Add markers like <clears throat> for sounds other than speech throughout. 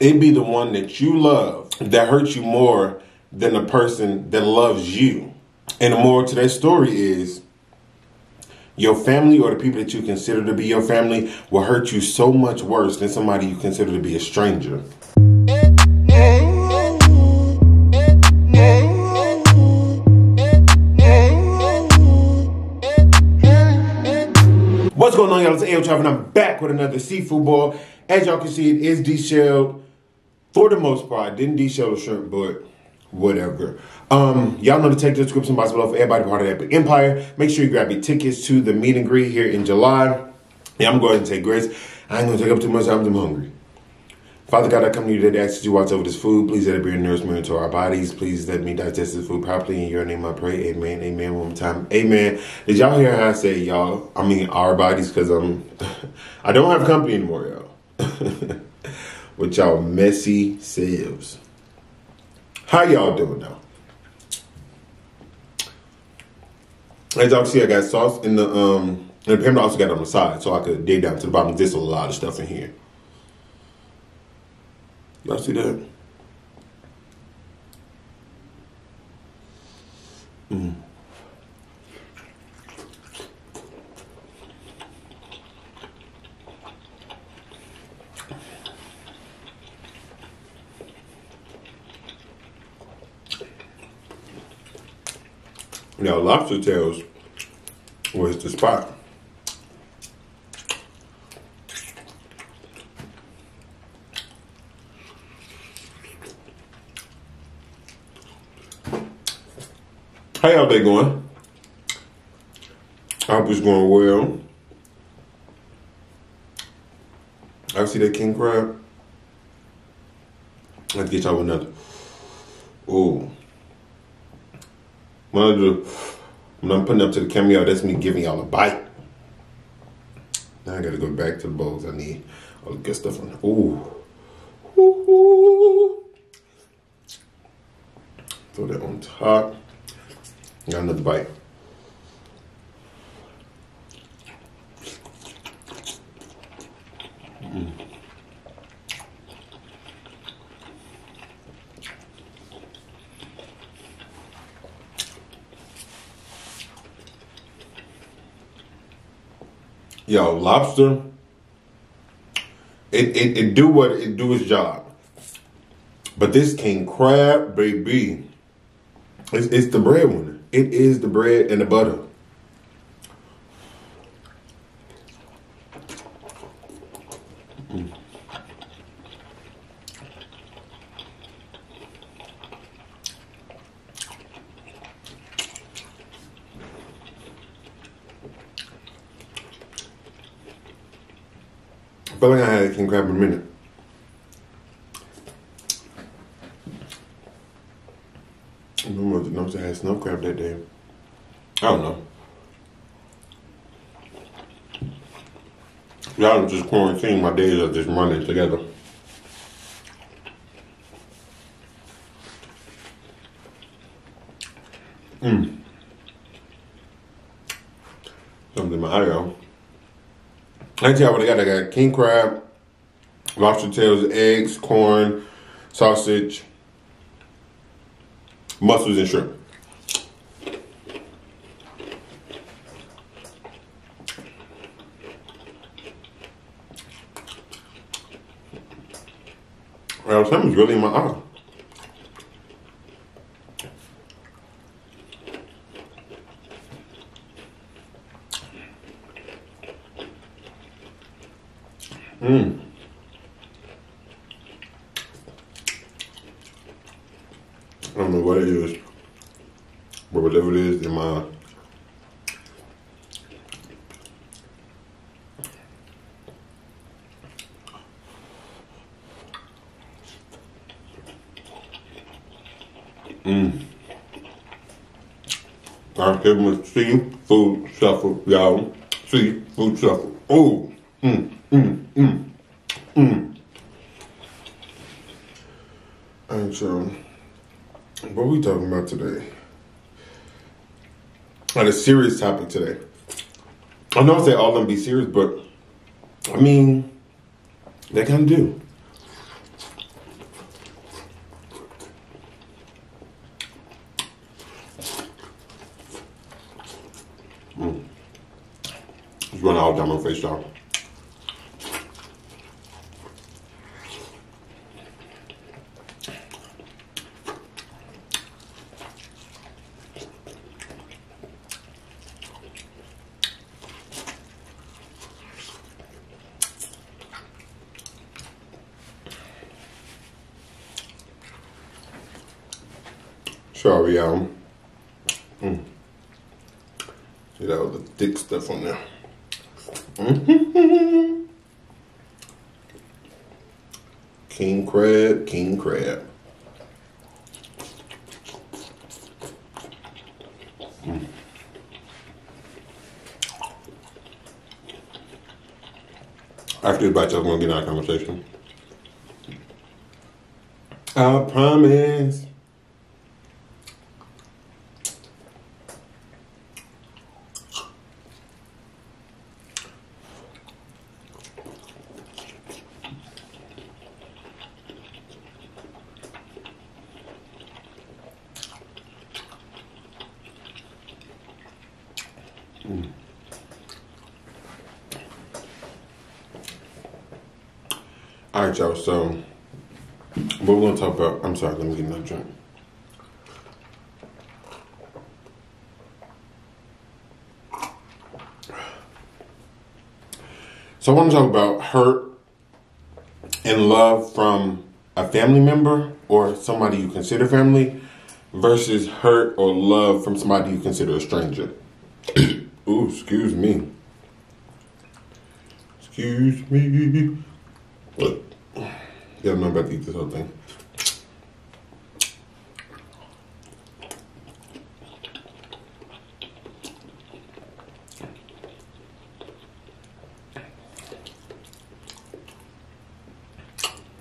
it be the one that you love that hurts you more than the person that loves you. And the moral to that story is your family or the people that you consider to be your family will hurt you so much worse than somebody you consider to be a stranger. What's going on, y'all? It's AyooTravv, and I'm back with another seafood boil. As y'all can see, it is deshelled for the most part. Didn't deshell the shrimp, but whatever. Um, y'all know to take the description box below for everybody part of the Epic Empire. Make sure you grab your tickets to the meet and greet here in July. Yeah, I'm going to take grace. I ain't gonna take up too much time. I'm hungry. Father God, I come to you today to ask that you watch over this food. Please let it be a nourishment to our bodies. Please let me digest this food properly. In your name I pray. Amen. Amen. One more time. Amen. Did y'all hear how I say y'all? I mean our bodies because I'm <laughs> I don't have company anymore, y'all. <laughs> With y'all messy selves. How y'all doing now? As y'all see, I got sauce in the um and the pepper also got on the side so I could dig down to the bottom. There's a lot of stuff in here. Y'all see that? Mm. Now, lobster tails was the spot. How day going? I it's going well. I see that king crab. Let's get y'all another. Oh. Do, when I'm putting up to the camera, that's me giving y'all a bite. Now I gotta go back to the bowls. I need all the good stuff on. Ooh. Ooh. ooh. Throw that on top. Got another bite. Mm. Yo, lobster. It, it it do what it do its job. But this king crab, baby. It's, it's the bread one. It is the bread and the butter. Mm. I feel like I king crab in a minute. I if the nose had snow crab that day. I don't know. Y'all just quarantine. My days are just running together. Mmm. Something in my eye, y'all. I tell you what I got. I got king crab, lobster tails, eggs, corn, sausage, mussels, and shrimp. Well, something's really in my eye. Mmm. I don't know what it is, but whatever it is in my Mmm. I give me seafood shuffle, y'all. Seafood shuffle. Oh, mmm, mmm, mmm, mmm. And so, what we talking about today? On a serious topic today. I know I say all of them be serious, but I mean, they of do. Run all down my face, y'all. Sorry, y'all. Mm. See that was the thick stuff on there. Mm-hmm. King crab, king crab. Mm. After this bite, I'm gonna get in our conversation. I promise. All right, y'all. So, what we're gonna talk about? I'm sorry. Let me get another drink. So, I want to talk about hurt and love from a family member or somebody you consider family versus hurt or love from somebody you consider a stranger. <clears throat> Ooh, excuse me. Excuse me. Yeah, I'm not about to eat this whole thing.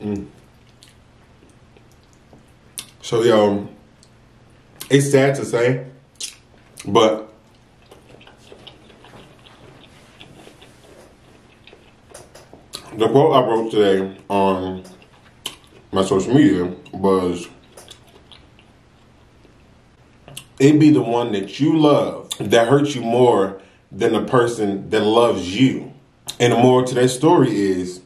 Mm. So, yo, it's sad to say, but the quote I wrote today on my social media was it be the one that you love that hurts you more than the person that loves you. And the moral to that story is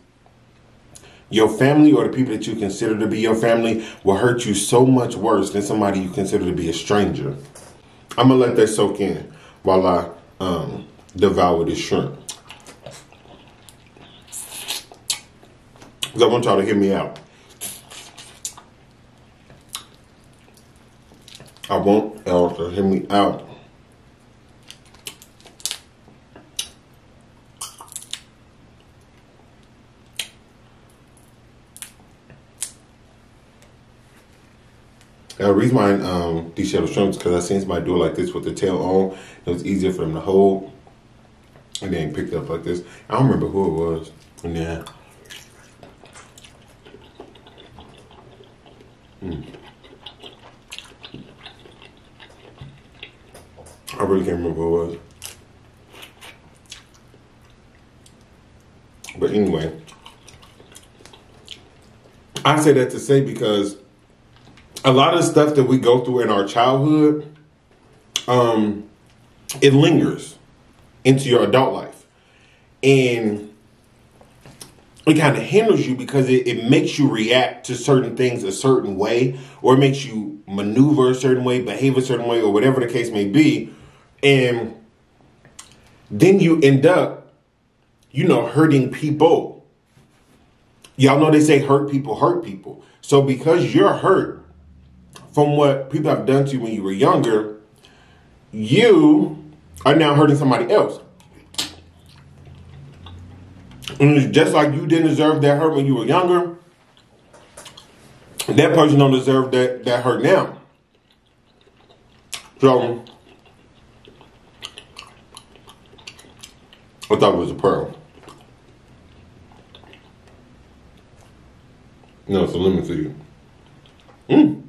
your family or the people that you consider to be your family will hurt you so much worse than somebody you consider to be a stranger. I'm gonna let that soak in while I um, devour this shrimp. Because I want y'all to hear me out. I y'all to hear me out. The reason why um, these shadow shrimps because I seen somebody do it like this with the tail on. It was easier for them to hold, and then picked up like this. I don't remember who it was. Yeah. Mm. Really can't remember who it was. But anyway, I say that to say because a lot of stuff that we go through in our childhood, um, it lingers into your adult life. And it kind of hinders you because it, it makes you react to certain things a certain way, or it makes you maneuver a certain way, behave a certain way, or whatever the case may be. And then you end up, you know, hurting people. Y'all know they say hurt people hurt people. So because you're hurt from what people have done to you when you were younger, you are now hurting somebody else. And it's just like you didn't deserve that hurt when you were younger, that person don't deserve that, that hurt now. So I thought it was a pearl. No, it's a lemon to you. Mm.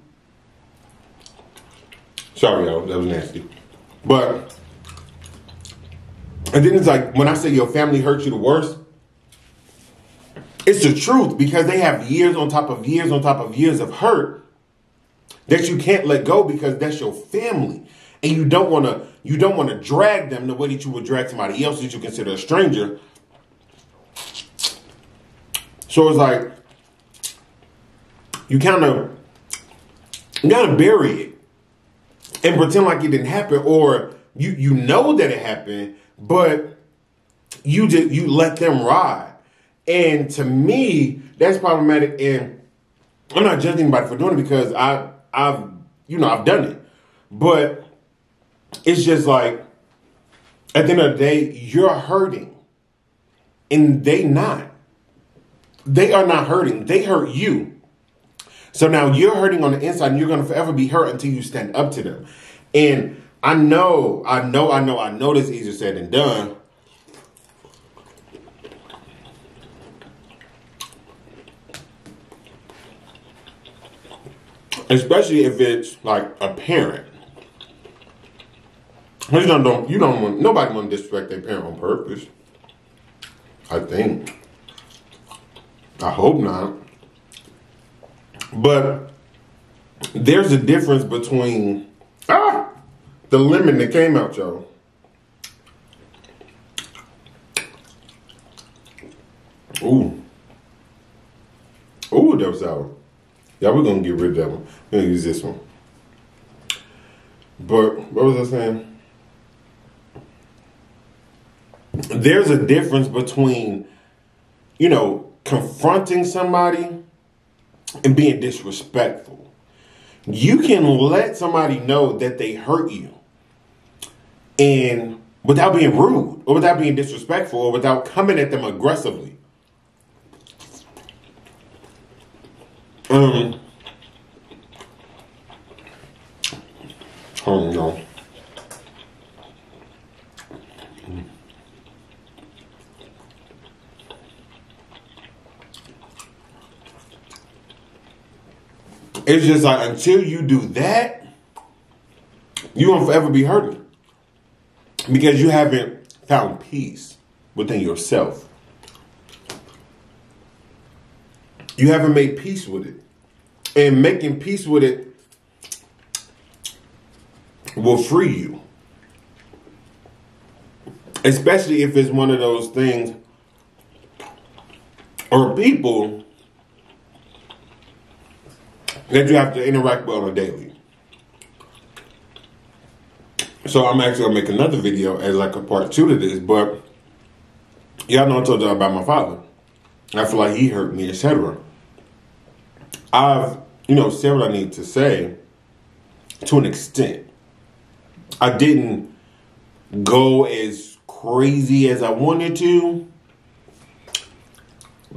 Sorry, y'all. That was nasty. But, and then it's like, when I say your family hurts you the worst, it's the truth because they have years on top of years on top of years of hurt that you can't let go because that's your family. And you don't want to you don't want to drag them the way that you would drag somebody else that you consider a stranger. So it's like you kind of gotta bury it and pretend like it didn't happen, or you you know that it happened, but you just you let them ride. And to me, that's problematic. And I'm not judging anybody for doing it because I I've you know I've done it, but it's just like at the end of the day, you're hurting, and they not. They are not hurting. They hurt you. So now you're hurting on the inside and you're to forever be hurt until you stand up to them. And I know, I know, I know, I know this is easier said than done. Especially if it's like a parent. You don't, don't you don't want nobody want to disrespect their parent on purpose. I think. I hope not. But there's a difference between ah, the lemon that came out, y'all. Ooh. Ooh, that was sour. Yeah, we're gonna get rid of that one. We're gonna use this one. But what was I saying? There's a difference between, you know, confronting somebody and being disrespectful. You can let somebody know that they hurt you and without being rude or without being disrespectful or without coming at them aggressively. Um, oh no. It's just like until you do that, you won't forever be hurting because you haven't found peace within yourself. You haven't made peace with it. And making peace with it will free you. Especially if it's one of those things or people that you have to interact with on a daily. So I'm actually gonna make another video as like a part two to this, but y'all know I told y'all about my father. I feel like he hurt me, etc. I've, you know, said what I need to say to an extent. I didn't go as crazy as I wanted to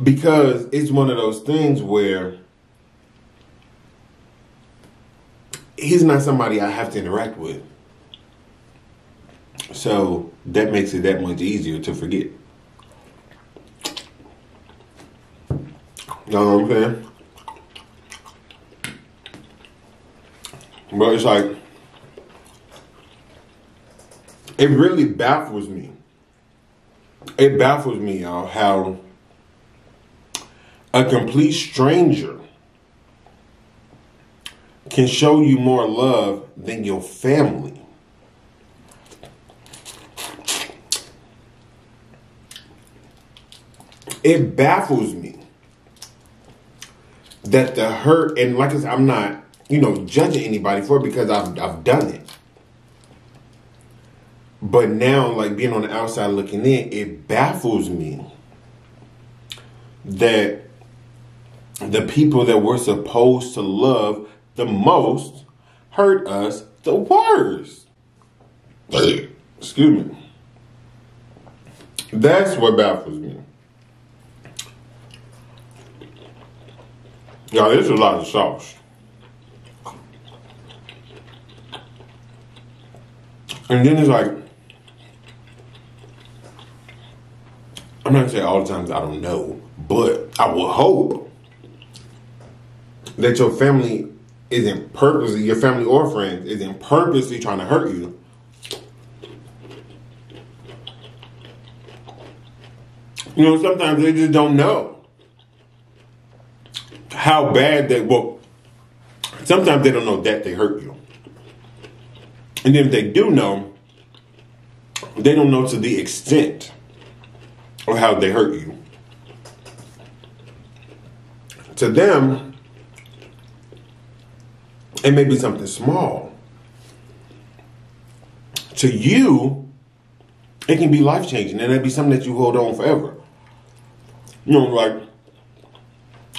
because it's one of those things where he's not somebody I have to interact with. So that makes it that much easier to forget. You know what I'm saying? But it's like, it really baffles me. It baffles me, y'all, how a complete stranger can show you more love than your family. It baffles me that the hurt, and like I said, I'm not, you know, judging anybody for it because I've, I've done it. But now, like being on the outside looking in, it baffles me that the people that we're supposed to love the most hurt us the worst. Excuse me. That's what baffles me. Now, there's a lot of sauce. And then it's like, I'm not gonna say all the times I don't know, but I will hope that your family isn't purposely, your family or friends isn't purposely trying to hurt you. You know, sometimes they just don't know how bad they, well, sometimes they don't know that they hurt you. And then if they do know, they don't know to the extent of how they hurt you. To them, it may be something small. To you, it can be life changing, and it be something that you hold on forever. You know, like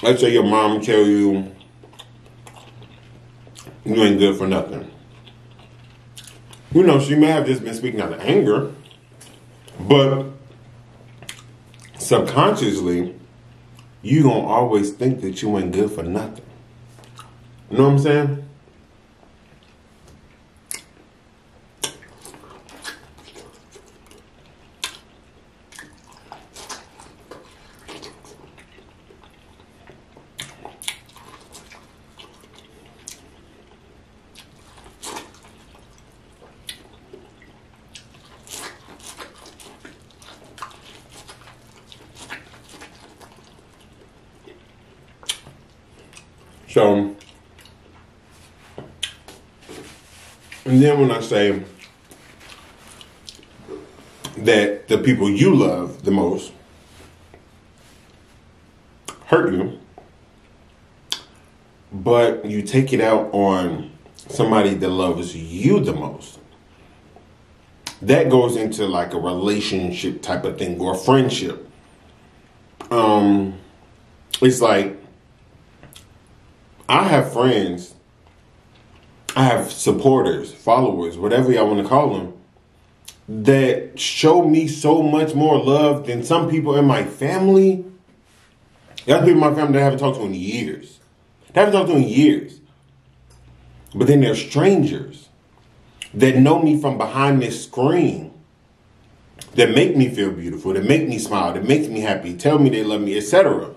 let's say your mom tell you you ain't good for nothing. You know, she may have just been speaking out of anger, but subconsciously, you gonna always think that you ain't good for nothing. You know what I'm saying? So, and then when I say that the people you love the most hurt you, but you take it out on somebody that loves you the most, that goes into like a relationship type of thing or friendship. Um, it's like I have friends, I have supporters, followers, whatever y'all want to call them, that show me so much more love than some people in my family. There's people in my family that I haven't talked to in years. They haven't talked to in years. But then there's strangers that know me from behind this screen that make me feel beautiful, that make me smile, that makes me happy, tell me they love me, etc.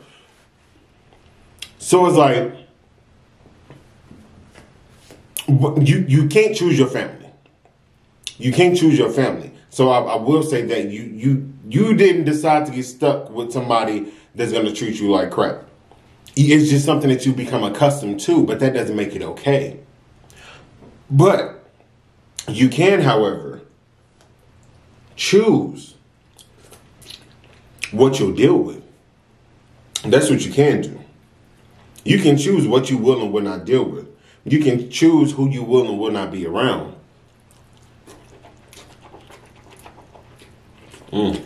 So it's like you you can't choose your family. You can't choose your family. So I, I, will say that you you you didn't decide to get stuck with somebody that's going to treat you like crap. It's just something that you become accustomed to, but that doesn't make it okay. But you can, however, choose what you'll deal with. That's what you can do. You can choose what you will and will not deal with. You can choose who you will and will not be around. Mm.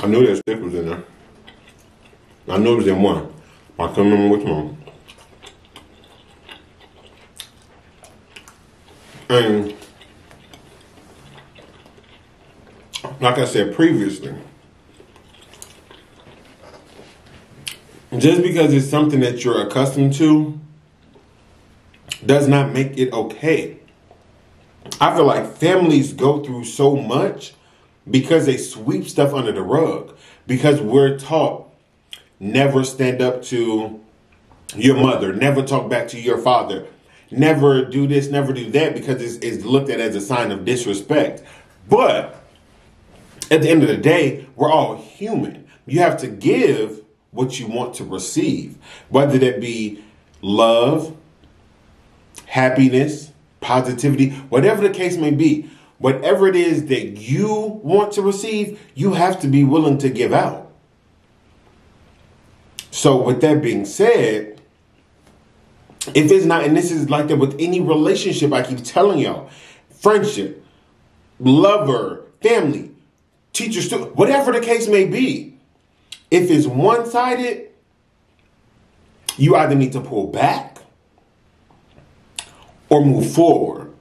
I knew that stick was in there. I knew it was in one. I couldn't remember which one. And like I said previously, just because it's something that you're accustomed to does not make it okay. I feel like families go through so much because they sweep stuff under the rug because we're taught never stand up to your mother, never talk back to your father, never do this, never do that because it's, it's looked at as a sign of disrespect. But at the end of the day, we're all human. You have to give what you want to receive, whether that be love, happiness, positivity, whatever the case may be. Whatever it is that you want to receive, you have to be willing to give out. So, with that being said, if it's not, and this is like that with any relationship, I keep telling y'all friendship, lover, family, teacher, student, whatever the case may be, if it's one sided, you either need to pull back or move forward.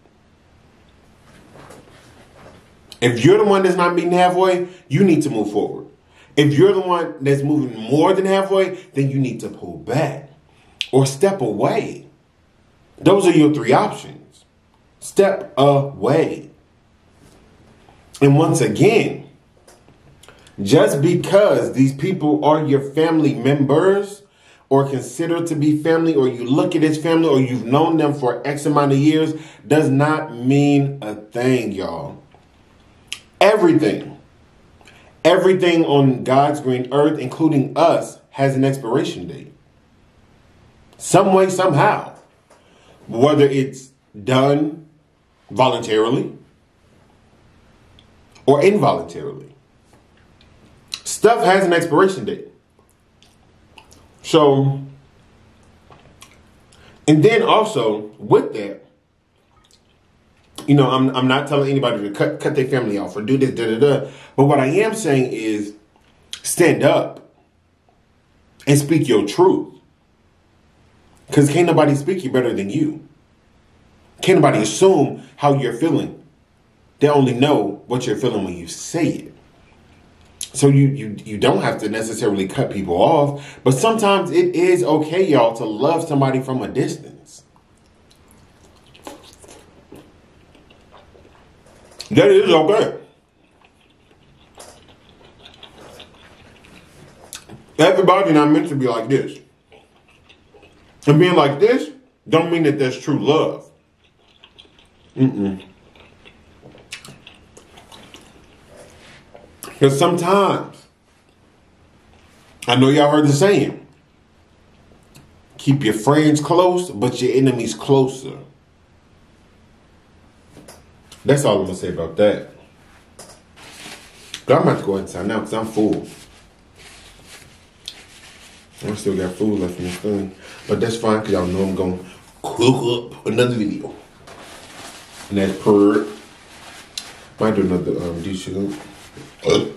If you're the one that's not meeting halfway, you need to move forward. If you're the one that's moving more than halfway, then you need to pull back or step away. Those are your three options. Step away. And once again, just because these people are your family members or considered to be family or you look at as family or you've known them for X amount of years does not mean a thing, y'all. Everything, everything on God's green earth, including us, has an expiration date. Some way, somehow. Whether it's done voluntarily or involuntarily. Stuff has an expiration date. So, and then also with that, you know, I'm I'm not telling anybody to cut cut their family off or do this, da da da. But what I am saying is stand up and speak your truth. Cause can't nobody speak you better than you. Can't nobody assume how you're feeling. They only know what you're feeling when you say it. So you you you don't have to necessarily cut people off, but sometimes it is okay, y'all, to love somebody from a distance. That is okay. Everybody not meant to be like this. And being like this don't mean that that's true love. Mm-mm. Because sometimes, I know y'all heard the saying, keep your friends close, but your enemies closer. That's all I'm going to say about that. But I'm about to go inside now because I'm full. I still got food left in this thing. But that's fine because y'all know I'm going to cook up another video. And that's per. Might do another um, dish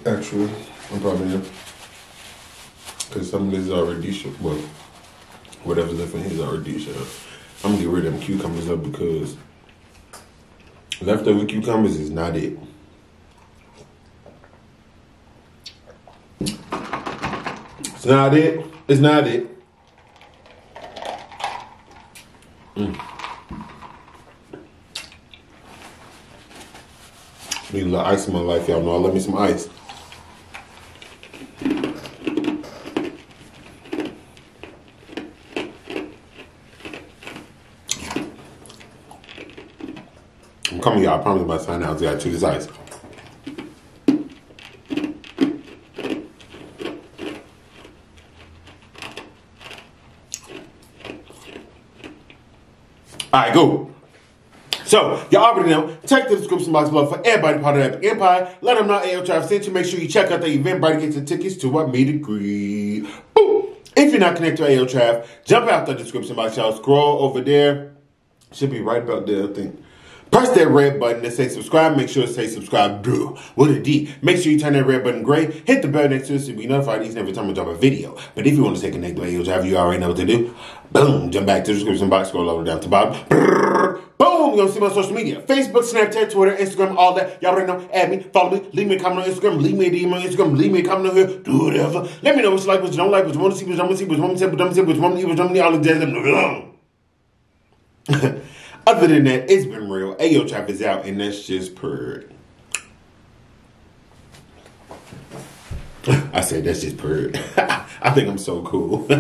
actually, I'm probably not. Because some of this is already shut, but whatever's left in here is already shut. I'm gonna get rid of them cucumbers up because leftover cucumbers is not it. It's not it. It's not it. Mm. Need a little ice in my life, y'all know I love me some ice. I'm coming, y'all. I promise by now, I got to this ice. All right, go. So, y'all already know, check the description box below for everybody part of that empire. Let them know AyooTravv sent you. Make sure you check out the event. Everybody gets the tickets to our meet and greet. If you're not connected to AyooTravv, jump out the description box, y'all. Scroll over there. Should be right about there, I think. Press that red button that says subscribe. Make sure it says subscribe duh, with a D. Make sure you turn that red button gray. Hit the bell next to it so be notified each and every time I drop a video. But if you want to stay connected with AyooTravv, you already know what to do. Boom. Jump back to the description box. Scroll over down to the bottom. Boom. You're to see my social media. Facebook, Snapchat, Twitter, Instagram, all that. Y'all already know. Add me. Follow me. Leave me a comment on Instagram. Leave me a DM on Instagram. Leave me a comment on here. Do whatever. Let me know what you like, what you don't like, what you want to see, what you don't want to see, what you want to see, what you want to see, what you want to see, what you want to see, all the jazz. <laughs> Other than that, it's been real. AyooTravv is out, and that's just purred. <laughs> I said that's just purred. <laughs> I think I'm so cool. <laughs>